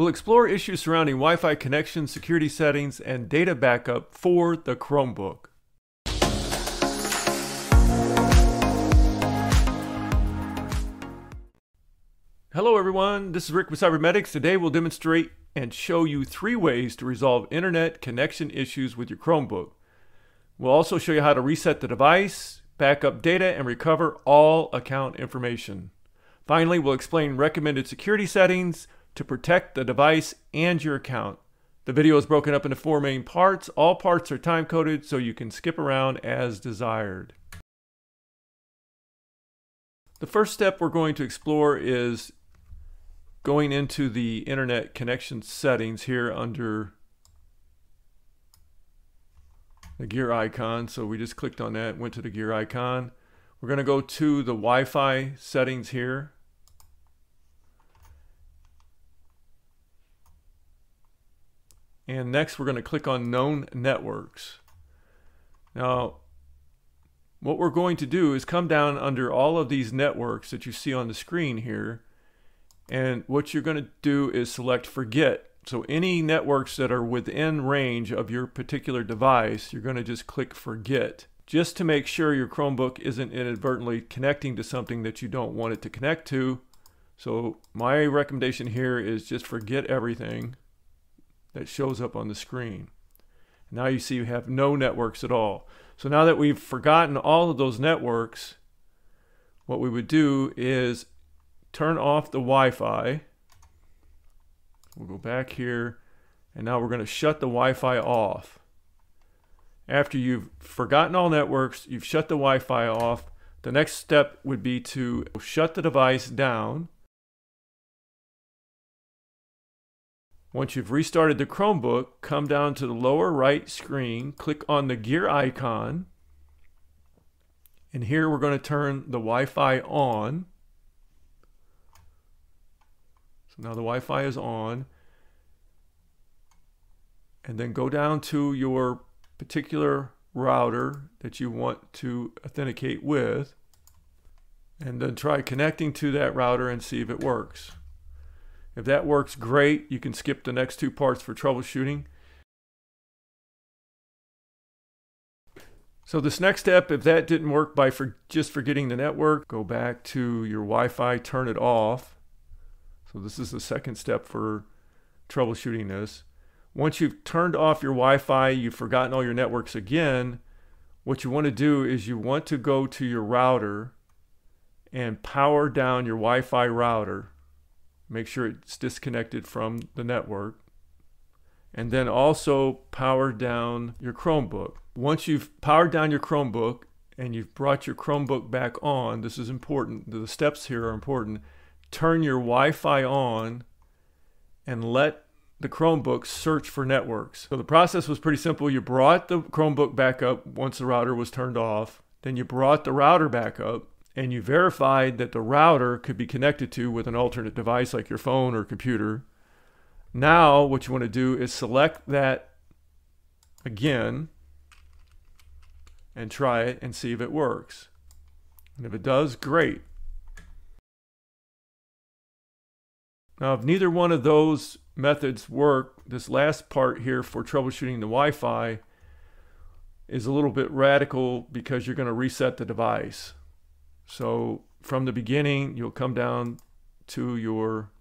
We'll explore issues surrounding Wi-Fi connection, security settings, and data backup for the Chromebook. Hello everyone, this is Rick with Cybermedics. Today we'll demonstrate and show you three ways to resolve internet connection issues with your Chromebook. We'll also show you how to reset the device, backup data, and recover all account information. Finally, we'll explain recommended security settings to protect the device and your account. The video is broken up into four main parts. All parts are time coded so you can skip around as desired. The first step we're going to explore is going into the internet connection settings here under the gear icon. So we just clicked on that, went to the gear icon. We're going to go to the Wi-Fi settings here. And next we're going to click on known networks. Now, what we're going to do is come down under all of these networks that you see on the screen here and what you're going to do is select forget. So any networks that are within range of your particular device, you're going to just click forget just to make sure your Chromebook isn't inadvertently connecting to something that you don't want it to connect to. So my recommendation here is just forget everything that shows up on the screen. Now you see you have no networks at all. So now that we've forgotten all of those networks, what we would do is turn off the Wi-Fi. We'll go back here and now we're going to shut the Wi-Fi off. After you've forgotten all networks, you've shut the Wi-Fi off, the next step would be to shut the device down. Once you've restarted the Chromebook, come down to the lower right screen, click on the gear icon, and here we're going to turn the Wi-Fi on. So now the Wi-Fi is on. And then go down to your particular router that you want to authenticate with. And then try connecting to that router and see if it works. If that works, great. You can skip the next two parts for troubleshooting. So this next step, if that didn't work by for just forgetting the network, go back to your Wi-Fi, turn it off. So this is the second step for troubleshooting this. Once you've turned off your Wi-Fi, you've forgotten all your networks again, what you want to do is you want to go to your router and power down your Wi-Fi router. Make sure it's disconnected from the network. And then also power down your Chromebook. Once you've powered down your Chromebook and you've brought your Chromebook back on, this is important. The steps here are important turn your Wi-Fi on and let the Chromebook search for networks. So the process was pretty simple. You brought the Chromebook back up once the router was turned off. Then you brought the router back up and you verified that the router could be connected to with an alternate device like your phone or computer. Now what you want to do is select that again and try it and see if it works. And if it does, great. Now, if neither one of those methods work, this last part here for troubleshooting the Wi-Fi is a little bit radical because you're going to reset the device. So from the beginning, you'll come down to your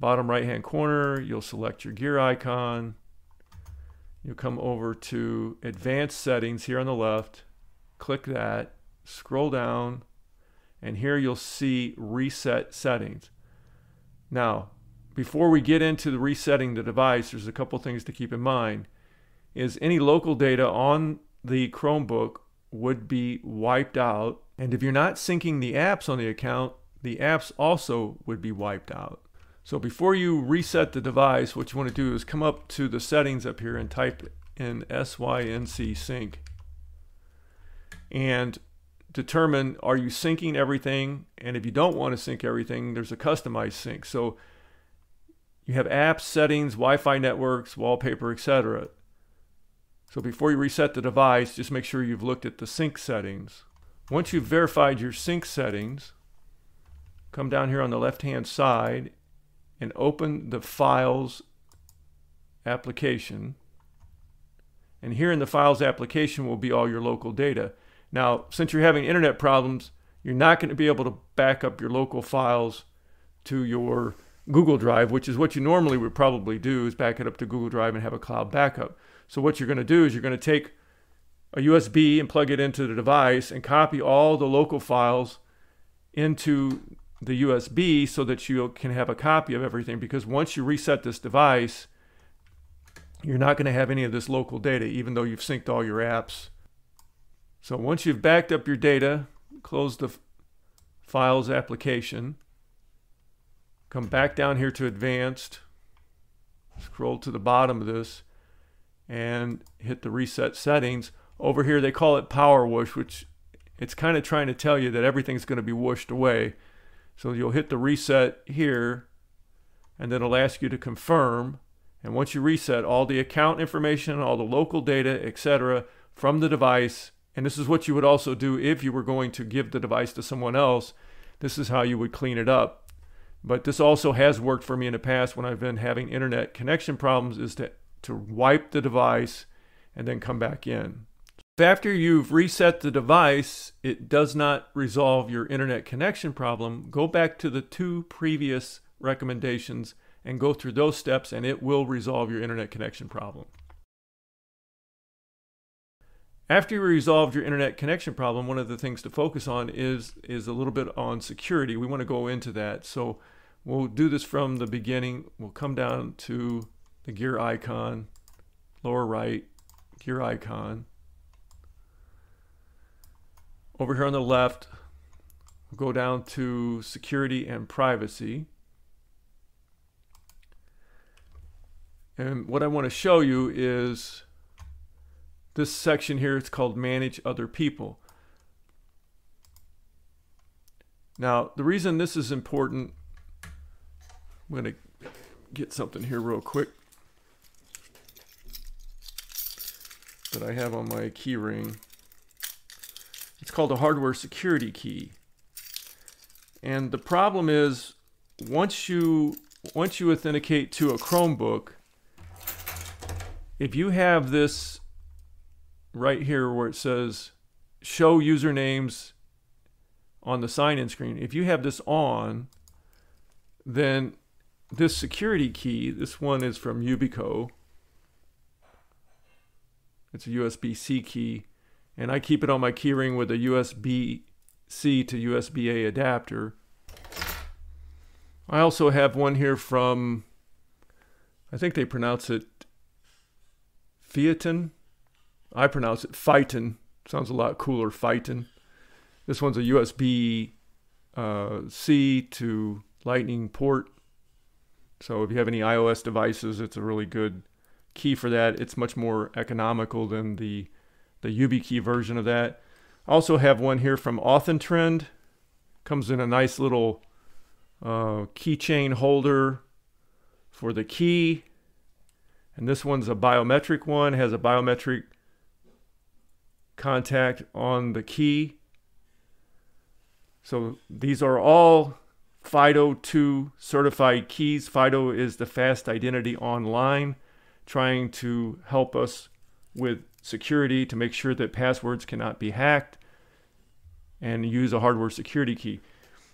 bottom right hand corner, you'll select your gear icon, you'll come over to advanced settings here on the left, click that, scroll down, and here you'll see reset settings. Now, before we get into the resetting the device, there's a couple things to keep in mind. Is any local data on the Chromebook would be wiped out. And if you're not syncing the apps on the account, the apps also would be wiped out. So before you reset the device, what you want to do is come up to the settings up here and type in SYNC sync. And determine are you syncing everything and if you don't want to sync everything there's a customized sync so you have apps settings wi-fi networks wallpaper etc so before you reset the device just make sure you've looked at the sync settings once you've verified your sync settings come down here on the left hand side and open the files application. And here in the files application will be all your local data. Now, since you're having internet problems, you're not going to be able to back up your local files to your Google Drive, which is what you normally would probably do is back it up to Google Drive and have a cloud backup. So what you're going to do is you're going to take a USB and plug it into the device and copy all the local files into the USB so that you can have a copy of everything because once you reset this device, you're not going to have any of this local data even though you've synced all your apps. So once you've backed up your data, close the files application, come back down here to advanced, scroll to the bottom of this and hit the reset settings. Over here they call it Powerwash, which it's kind of trying to tell you that everything's going to be whooshed away. So you'll hit the reset here, and then it'll ask you to confirm. And once you reset, all the account information, all the local data, etc., from the device, and this is what you would also do if you were going to give the device to someone else. This is how you would clean it up. But this also has worked for me in the past when I've been having internet connection problems, is to, to wipe the device and then come back in. After you've reset the device, it does not resolve your internet connection problem, go back to the two previous recommendations and go through those steps and it will resolve your internet connection problem. After you resolved your internet connection problem, one of the things to focus on is, is a little bit on security. We want to go into that. So we'll do this from the beginning. We'll come down to the gear icon, lower right, gear icon. Over here on the left, we'll go down to security and privacy. And what I want to show you is this section here. It's called manage other people. Now, the reason this is important, I'm going to get something here real quick that I have on my key ring. It's called a hardware security key. And the problem is once you once you authenticate to a Chromebook, if you have this right here where it says show usernames on the sign-in screen, if you have this on, then this security key, this one is from Yubico. It's a USB-C key and I keep it on my keyring with a USB-C to USB-A adapter. I also have one here from, I think they pronounce it Phaeton. I pronounce it Phaeton. Sounds a lot cooler, Phaeton. This one's a USB uh, C to Lightning port. So if you have any iOS devices, it's a really good key for that. It's much more economical than the the YubiKey version of that. Also have one here from Authentrend. Comes in a nice little uh, keychain holder for the key. And this one's a biometric one, has a biometric contact on the key. So these are all FIDO 2 certified keys. FIDO is the Fast Identity Online, trying to help us with security to make sure that passwords cannot be hacked and use a hardware security key.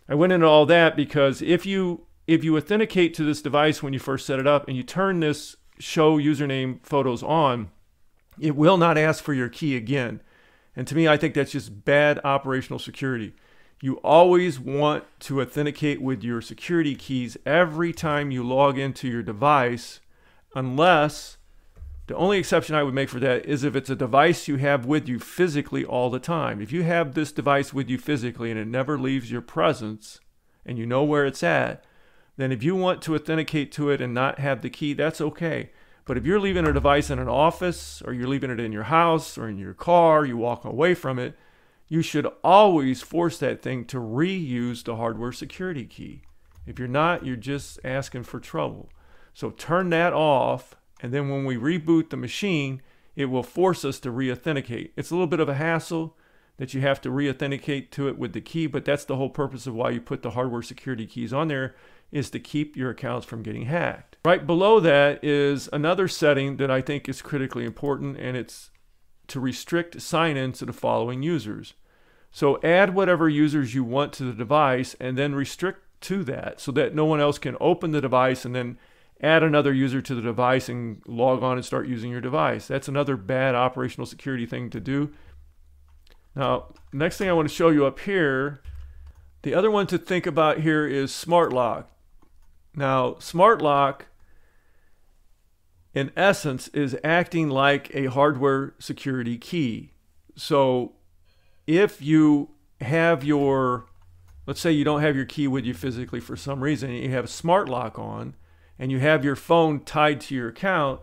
I went into all that because if you if you authenticate to this device when you first set it up and you turn this show username photos on, it will not ask for your key again. And to me, I think that's just bad operational security. You always want to authenticate with your security keys every time you log into your device, unless the only exception I would make for that is if it's a device you have with you physically all the time. If you have this device with you physically and it never leaves your presence and you know where it's at, then if you want to authenticate to it and not have the key, that's okay. But if you're leaving a device in an office or you're leaving it in your house or in your car, you walk away from it, you should always force that thing to reuse the hardware security key. If you're not, you're just asking for trouble. So turn that off and then when we reboot the machine, it will force us to re-authenticate. It's a little bit of a hassle that you have to re-authenticate to it with the key, but that's the whole purpose of why you put the hardware security keys on there is to keep your accounts from getting hacked. Right below that is another setting that I think is critically important, and it's to restrict sign ins to the following users. So add whatever users you want to the device and then restrict to that so that no one else can open the device and then add another user to the device and log on and start using your device. That's another bad operational security thing to do. Now, next thing I want to show you up here, the other one to think about here is Smart Lock. Now, Smart Lock, in essence, is acting like a hardware security key. So if you have your, let's say you don't have your key with you physically for some reason, you have a Smart Lock on, and you have your phone tied to your account,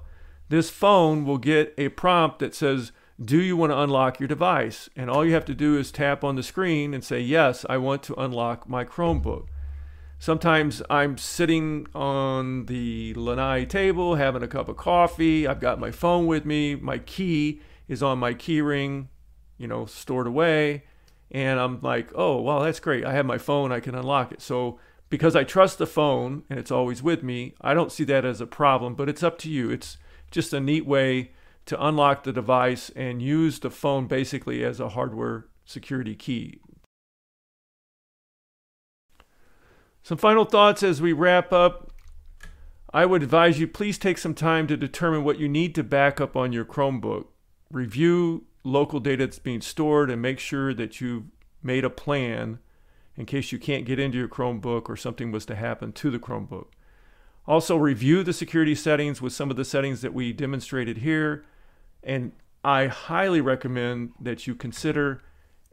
this phone will get a prompt that says, Do you want to unlock your device? And all you have to do is tap on the screen and say, Yes, I want to unlock my Chromebook. Sometimes I'm sitting on the lanai table having a cup of coffee. I've got my phone with me. My key is on my keyring, you know, stored away. And I'm like, oh, well, that's great. I have my phone. I can unlock it. So because I trust the phone and it's always with me, I don't see that as a problem, but it's up to you. It's just a neat way to unlock the device and use the phone basically as a hardware security key. Some final thoughts as we wrap up. I would advise you please take some time to determine what you need to back up on your Chromebook. Review local data that's being stored and make sure that you've made a plan in case you can't get into your Chromebook or something was to happen to the Chromebook. Also, review the security settings with some of the settings that we demonstrated here. And I highly recommend that you consider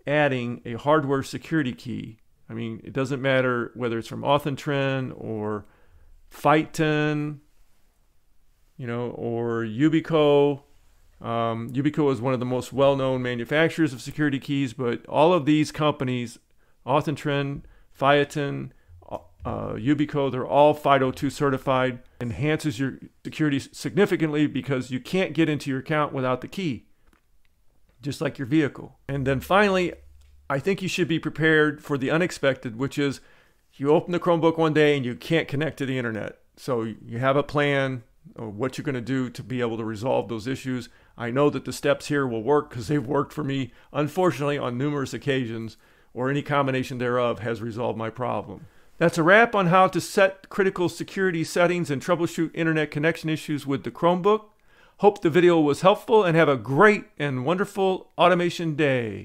adding a hardware security key. I mean, it doesn't matter whether it's from Authentrend or Phyton, you know, or Yubico. Um, Yubico is one of the most well-known manufacturers of security keys, but all of these companies Authentrend, Phyton, uh, Yubico, they're all FIDO2 certified. Enhances your security significantly because you can't get into your account without the key, just like your vehicle. And then finally, I think you should be prepared for the unexpected, which is you open the Chromebook one day and you can't connect to the internet. So you have a plan of what you're going to do to be able to resolve those issues. I know that the steps here will work because they've worked for me, unfortunately, on numerous occasions or any combination thereof has resolved my problem. That's a wrap on how to set critical security settings and troubleshoot internet connection issues with the Chromebook. Hope the video was helpful and have a great and wonderful automation day.